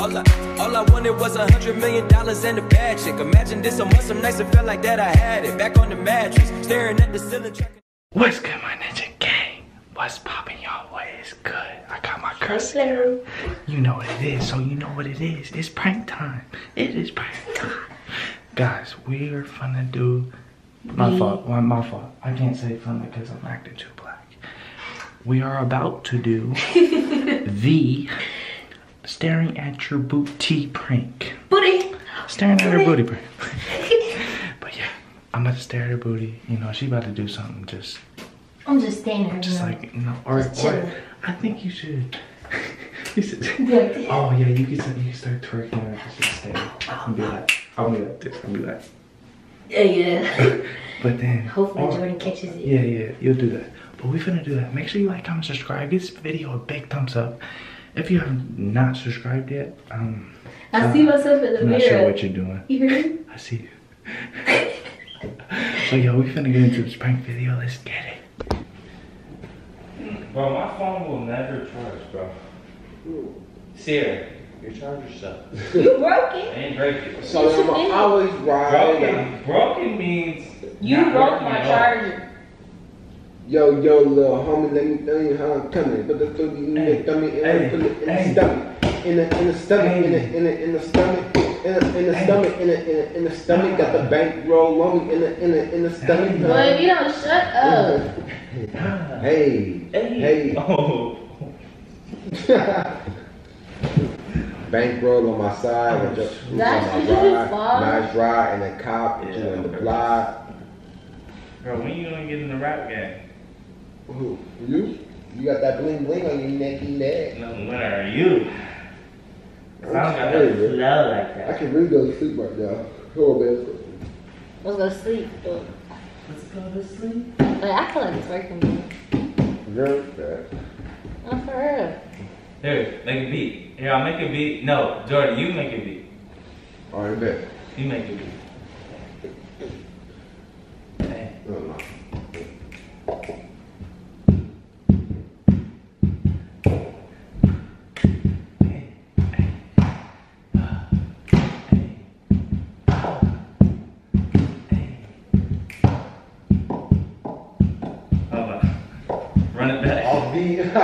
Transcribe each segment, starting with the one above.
All I, all I wanted was a hundred million dollars and a bad chick. Imagine this a month, some nights it felt like that I had it. Back on the mattress, staring at the ceiling. Track- What's good, my ninja gang? What's popping, y'all? What is good? I got my girl Sierra. You know what it is, so you know what it is. It's prank time. It is prank time. Guys, we are finna do. My fault. My, my fault. I can't say finna because I'm acting too black. We are about to do the staring at your booty prank. Booty. Staring at her booty prank. but yeah, I'm about to stare at her booty. You know, she about to do something just I'm just standing here. just like you know, or, or. I think you should. you should. Oh yeah, you can start, you can start twerking and just stay. I'll be like, I'll be like this. I'll be like, Yeah, yeah. but then. Hopefully or- Jordan catches it. Yeah, yeah, you'll do that. But we finna do that. Make sure you like, comment, subscribe. Give this video a big thumbs up. If you have not subscribed yet, um, I see myself in the I'm not sure what you're doing. You hear me? I see you. so yo, we finna get into this prank video. Let's get it. Bro, my phone will never charge, bro. Sierra, your charger sucks. You broke it. I it. ain't break it. So I'm gonna always ride. Broken, broken means You broke my at all. charger. Yo, yo, little homie, let me tell you how I'm coming. Put the foot in the Hey, stomach, in the in the stomach, in the in the stomach, in the in the in the stomach, in the in the stomach, in the in the in the stomach. Got the bank roll on me in the in the in the stomach. Boy, if you don't shut up. Hey, Hey. hey, Oh. bank roll on my side, with your on my ride, nice ride, and a cop, Yeah, in the block. Bro, when you gonna get in the rap game? Who? You? You got that bling bling on your necky neck. No, when are you? I don't got that tired, flow like I can really go to sleep right now. Hold on, man. Let's go to sleep. But Let's go to sleep. I feel like it's working. Very bad. Not for real. Here, make a beat. Here, I'll make a beat. No, Jordan, you make a beat. All right, bet. You make a beat. Hey. No, no.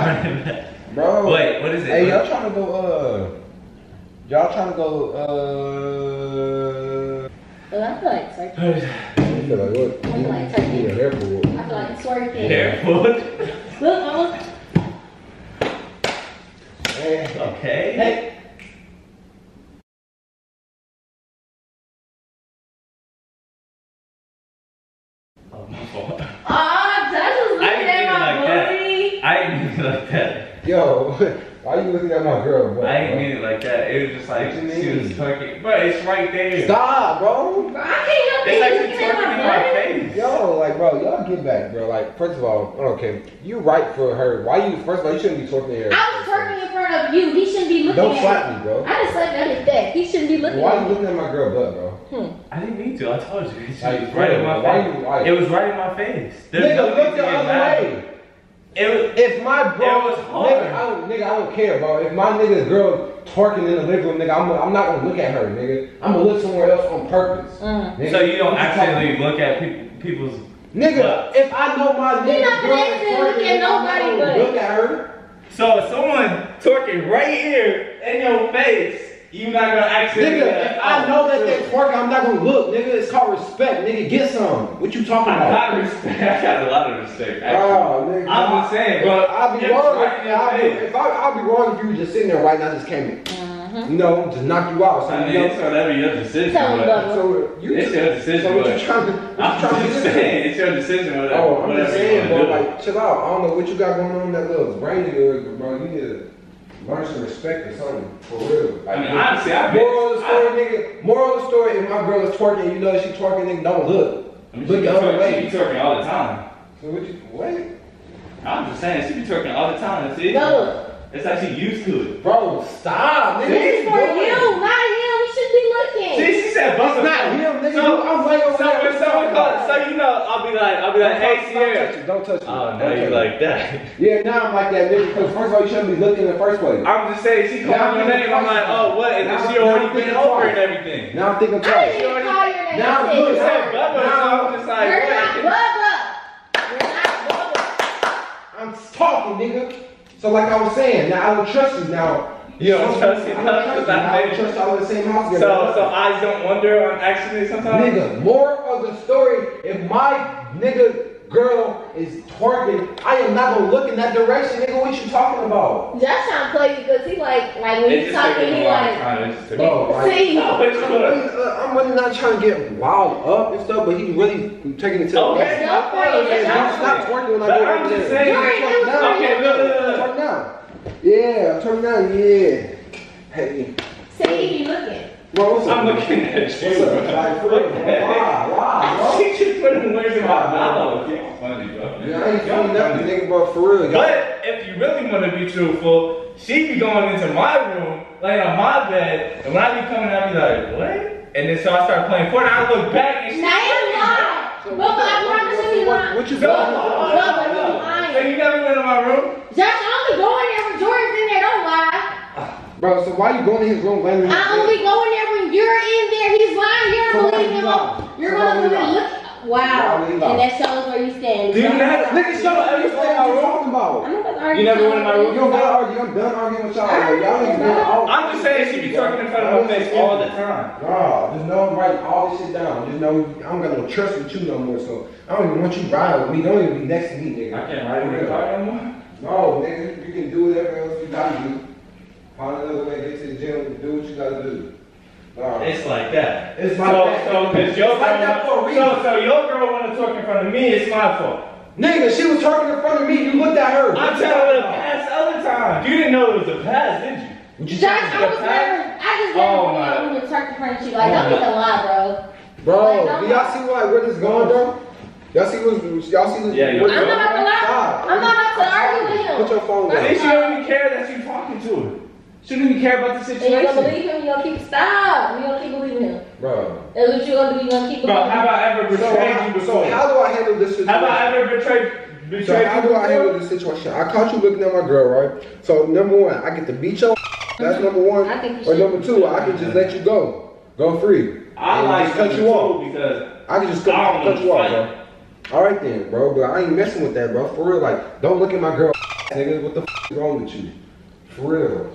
Be. Run it back. Bro. Wait, what is it? Hey, y'all trying to go, uh. Y'all trying to go, uh. But I feel like it's working. You feel like what? I'm like You turkey. need a airport. I feel like it's working. Airport. Look, mama. Hey. Okay. Hey. Oh, my fault. Ah, Josh was I looking didn't mean at it my like that. booty. I didn't mean it like that. Yo, why you looking at my girl, bro? I didn't mean it like that. It was just like What you she was mean? twerking. But it's right there. Stop, bro. Bro, I can't help It's it. like You she's looking at twerking in my my face. Yo, like, bro, y'all get back, bro. Like, first of all, okay, you right for her. Why you? First of all, you shouldn't be twerking here. I was twerking in front of you. He shouldn't be looking Don't at slap me, bro. I just slapped at his back. He shouldn't be looking Why at you me. looking at my girl butt, bro? Hmm. I didn't mean to. I told you. She Like, was right in my face. It was right in my face. There's Nigga, no look the other way. It was. If my bro, It was hard. nigga, I don't, nigga, I don't care, bro. If my nigga girl twerking in the living room, nigga, I'm, I'm not gonna look at her, nigga. I'm gonna look somewhere else on purpose. Mm. Nigga, So you don't what accidentally look at people, people's. Nigga, But- if I know my nigga not gonna accidentally look twerking, at nigga, I'm not nobody but- look at her. So if someone twerking right here in your face, you not gonna accidentally. Nigga, if I know that they're twerking, I'm not gonna look, nigga. It's called respect, nigga. Get some. What you talking I about? got respect. I got a lot of respect. actually. Oh, nigga. I'm just saying, but I'll be it's wrong. right in your I'll be, face. if I, I'll be wrong if you were just sitting there right now, just came in. Mm-hmm. You know, just knock you out. So, I you mean, know, it's whatever your decision. Tell him, but- Bubba. so you It's your decision, So what but- you trying to? What you I'm trying to just do? saying, it's your decision. Whatever, Oh, I'm whatever just you saying, bro. wanna do. Like, chill out. I don't know what you got going on in that little brain of yours, but bro, you need to learn some respect or something for real. Like, I mean, honestly, I've been- moral of the story, nigga. Moral of the story: If my girl is twerking, you know she twerking, nigga, don't look. I mean, Look she be the other twerking- way. She be twerking all the time. So what you wait, I'm just saying, she be twerking all the time. See? Go. It's like she used to it. bro? Stop, nigga. This is What for you doing? you, not him. He should be looking. See, she said, "Bust It's not him, nigga. So, I'm like over so there. when someone calls, so you you know, I'll be like, I'll be like, hey, Sierra. Don't touch it. Oh, now you like that. Yeah, now I'm like that nigga. Because first of all, you shouldn't be looking in the first place. I'm just saying, she called my name. I'm like, oh, what? And then she already been over and everything. Now I'm thinking twice. didn't even your name. Now I I'm said, good. You Bubba, so I'm just like, You're not? Bubba. You're not Bubba. I'm talking, nigga. So like I was saying, now I don't trust you now. You don't trust me I don't enough trust 'cause you. I I don't trust y'all in the same house So, so eyes don't wonder on accident sometimes? Nigga, more of the story, if my nigga girl is twerking, I am not gonna look in that direction, nigga. What you talking about? Josh trying to play because he like, like when It he's talking, he like, time. It just took Bro, like, see. I'm really, uh, I'm really not trying to get wild up and stuff, but he really taking it to the Okay. That's your friend. Hey, That's don't your stop friend. twerking when I But go I'm over just there. saying- You're in now. Okay, look, look, look. Twerk now. Yeah, turn down, yeah. Hey, See, he looking. Bro, what's? I'm looking at What's you. up? Like, for real, bro. Why? Why, bro? She just put them words in my mouth. You're funny, bro. Yeah, I ain't feeling nothing, nigga, but for real, y'all. But if you really want to be truthful, she be going into my room, laying on my bed, and when I be coming, I be like, what? And then so I start playing Fortnite. I look back and she. Now he lying. Bubba, I promise you he What, lying. what you Go. doing? Bubba, he So lying. you never went in my room? Josh, I only go in there when Jordan's in there. Don't lie. Bro, so why you going in his room laying in his I bed? only go in there when you're in there. He's lying. You're So gonna why believe him. lying? You're So gonna why you believe lying? look. Wow. you? And that shows where you stand. Do you not- Nigga, shut up. You said what you talking about? I'm not gonna argue. You never went in my room? You don't gotta argue. I'm done arguing with y'all. Like, y'all niggas been all. I'm just saying she be talking in front of my face all the time. Nah, just know I'm writing all this shit down. Just know I don't got no trust with you no more. So I don't even want you riding with me. Don't even be next to me, nigga. I can't ride with you car no more. No, nigga, you can do whatever else you gotta do. Find another way, get to the gym, do what you gotta do. Nah. It's like that. It's like so, that. So, cause your It's like girl, that for a so, reason. so your girl wanna talk in front of me, it's my fault. Nigga, she was talking in front of me. You looked at her. I'm telling her the past other time. You didn't know it was the past, did you? What you Josh, I about? was never. I just Oh, never my. went on to talk in front of you. Like, don't oh, get the lie, bro. Bro, do y'all see like where this going, bro? Y'all see what's y'all see this? Yeah, you- what's I'm not about to lie. I'm not about to argue with him. Put your phone See, down. she don't even care that you talking to her. She don't even care about the And you gonna believe him? You gonna keep stop? You gonna keep believing him? Bro. That's what you gonna do. You gonna keep Bro, believing have? I ever So, betrayed how- you so before? how do I handle this situation? Have I ever betrayed So betrayed how do I handle this situation? I caught you looking at my girl, right? So number one, I get to beat your That's number one. I think you Or number two, I can just let you go. Go free. I And like just cut cut you off. because I can just cut, cut you off, bro. Alright then, bro, but I ain't messing with that, bro. For real, like, don't look at my girl, nigga. What the f is wrong with you? For real.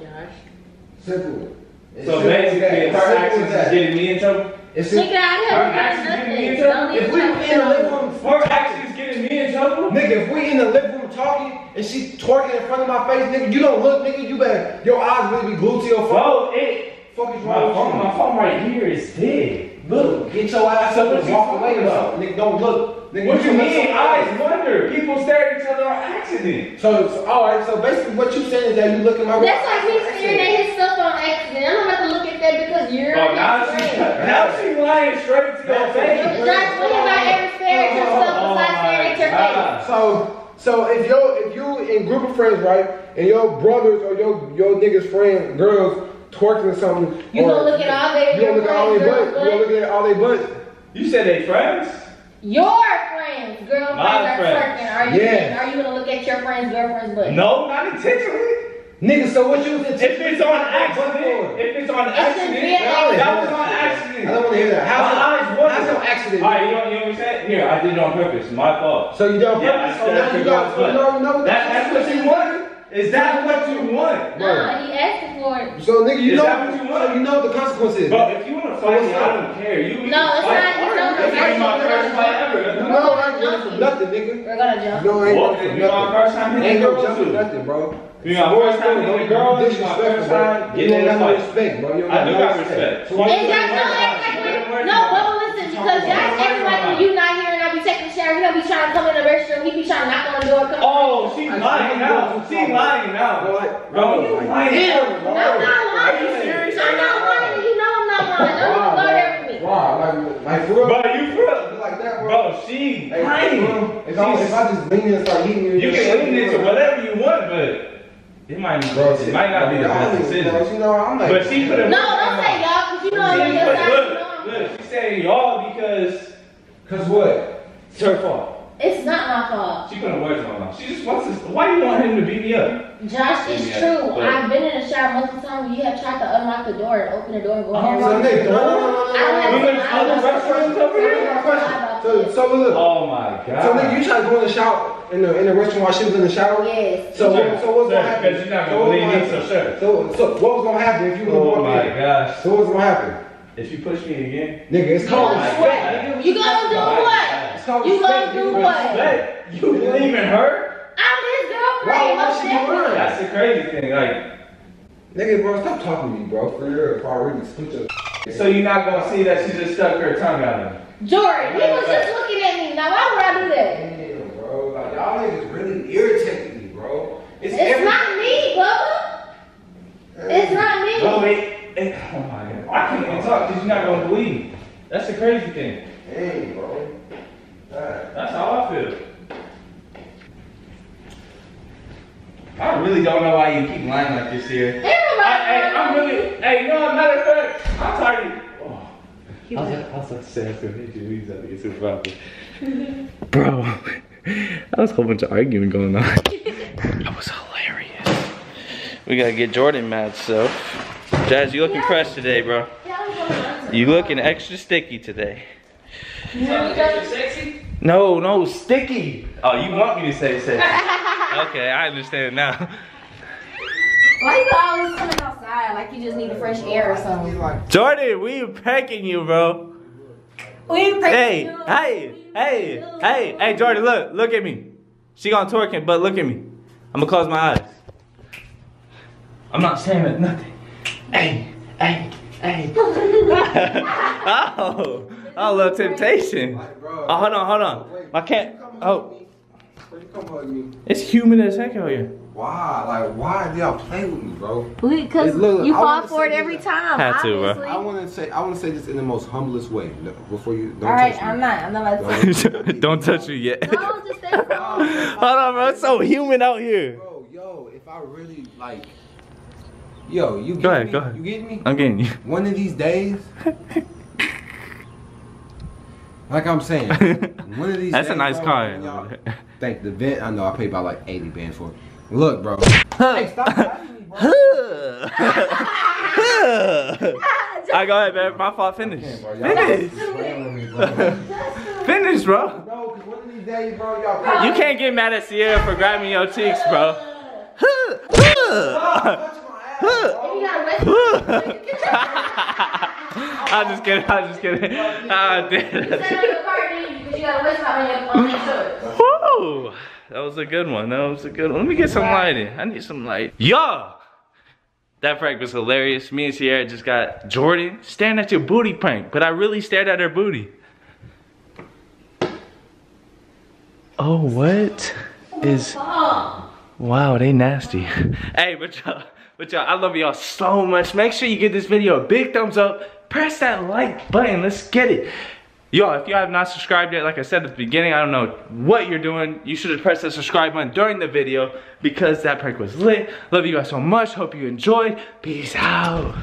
Simple. It's so simple basically that. her simple actions is getting me in trouble. It's Nigga. I Her haven't actions done getting me in nothing. trouble. If we in the living room, Her actions getting me in trouble. nigga, if we in the living room talking and she twerking in front of my face, nigga, you don't look, nigga. You better your eyes really be glued to your phone. Bro, it. Fuck is My phone, my phone right here is dead. Look. Get your ass up and walk away or about? something. Nigga, don't look. Nigga, What you can look mean? Eyes wonder. People stare at each other on accident. So, so all right. So basically, what you saying is that you look at my. That's like me staring at his stuff on accident. I'm not about to look at that because you're Oh, now his she, friend. now she lying straight to your face. Josh, when have I ever stared at your stuff besides staring at your face? So, so if you if you in group of friends, right, and your brothers or your your niggas friends, girls twerking or something, You gonna look at all they you gonna look at all friends, their girls' butts, you gonna look at all their butts. You said they friends? Your friends, girlfriends My are friends. twerking. Are you Yeah. are you gonna look at your friends, girlfriends' butt? No, not intentionally. Nigga, so what you was If it's on accident, if it's on accident, be an accident. that was on accident. I don't want to hear that. My How's eyes it? wonder. How's no accident? All right, you know, you know what I'm saying? Here, I did it on purpose. My fault. So you done Yeah, I purpose? So said now you got. go So you already know That, that's what you want? Is that what you want? Nah, he asking for it. So nigga, you Is know. what you want? So you know what the consequences. Bro, if you want to fight me, I don't care. You No, it's fight. not- it's not- This is my first fight ever. You know I ain't running from nothing, nigga. We're gonna jump. No, I ain't What? running from You my nothing. first time Ain't no jumping too. nothing, bro. You my first time hitting girls, you my first time You getting don't in a got no respect, bro. You don't I do got respect. So you Josh, don't act like when, no, but listen, because Josh acting like when you not here and I be taking a shower, he don't be trying to come in the restroom, he be trying to knock on the door, come Oh, she's lying now. She's lying now. Bro, Bro, you lying. damn, No, I'm not lying. Are you serious? I'm not lying. You know I'm not lying. Don't even go there with me. Why? Like, like for real? Bro, you for like that, bro. Bro, she Hey, lying. bro, If I, if I just lean in and start hitting you, You can lean into whatever you want, but it might, Bro, it might not be the y'all best niggas, decision. bro, You know, I'm like, But she put a No, don't say y'all, because you know I'm on She your put- side. You know Look, I'm- look, she's saying y'all because Cause what? It's her fault. It's not my fault. She putting words on my She just wants this. Why do you want him to beat me up? Josh, it's Yeah, true. but- I've been in the shower most of the time. you have tried to unlock the door and open the door and go Oh, in So there. nigga, no, no, no, no, no, I don't have no, We no. went to other restaurants over here. So, so look. Oh my god. So nigga, you tried to go in the shower in the in the restroom while she was in the shower. Yes. So, what- so what's Sure, gonna happen? because you're not So gonna what's believe me, happen? so sure. So, so what was gonna happen if you would have Oh walked my in? gosh. So what's gonna happen? If you push me again. Nigga, it's You called gonna respect. what? nigga. You gonna do what? It's called You respect, gonna do nigga. what? Hey, you believe in her? I'm his Why girlfriend. would What's she do different? that? That's the crazy thing. Like, Nigga, bro, stop talking to me, bro. For real, if I really split your. so you're not gonna see that she just stuck her tongue out at me. Jordan, he was just looking at me. Now why would I do that? Damn, bro. Like, y'all niggas really irritating me, bro. It's every- not me, Bubba. It's not me. Bro, wait. Eh, Oh my god. I can't even talk because you're not gonna believe me. That's the crazy thing. Hey, bro. God. That's how I feel. I really don't know why you keep lying like this here. Everybody. I, hey, I'm really. Hey, you know, matter of fact, I'm tired. Oh. I was, I was to say I was gonna hit you. We just have to get super proper. Bro, that was a whole bunch of arguing going on. that was hilarious. We gotta get Jordan mad, so. Jazz, you looking fresh today, bro. You looking extra sticky today. Sexy? No, no, sticky. Oh, you want me to say sexy? okay, I understand now. Why you always coming outside like you just need fresh air or something? Jordan, we pranking you, bro. We Hey, hey, hey, hey, hey, Jordan, look, look at me. She gonna twerk but look at me. I'm gonna close my eyes. I'm not saying nothing. Hey, hey, hey. oh, oh, love temptation. Like, bro. Oh, hold on, hold on. Wait, My cat. you Oh, me? Where you come hug me? it's humid as heck out here. Why? Like, why do y'all play with me, bro? Because you I fall for it every time. Had to, bro. I want to say, I want to say this in the most humblest way. No, Before you, don't All right, touch me. I'm not. I'm not about to say. Don't touch me yet. No, just stay calm. Hold on, bro. It's so humid out here. Bro, yo, if I really like, yo, you get Go ahead, me? go ahead. You get me? I'm getting you. One of these days, like I'm saying, one of these. That's a nice bro, car. Thank the vent. I know I paid about like 80 bands for it. Look, bro. hey, stop me, bro. I go ahead, man. My fault. Finish. Bro, y'all Finish. just playing with me, bro. Finish, bro. Bro, cause one of these days, bro, y'all. You can't get mad at Sierra for grabbing your cheeks, bro. You gotta rest. I'm just kidding. I'm just kidding. Ah, Set damn. up your partner because you gotta rest on your on your shoulders. Woo! That was a good one. That was a good one. Let me get some lighting. I need some light. Yo! That prank was hilarious. Me and Sierra just got Jordan staring at your booty prank, but I really stared at her booty. Oh, what is. Wow, they nasty. hey, but y'all, but y'all, I love y'all so much. Make sure you give this video a big thumbs up. Press that like button. Let's get it. Y'all, if you have not subscribed yet, like I said at the beginning, I don't know what you're doing. You should have pressed the subscribe button during the video because that prank was lit. Love you guys so much. Hope you enjoyed. Peace out.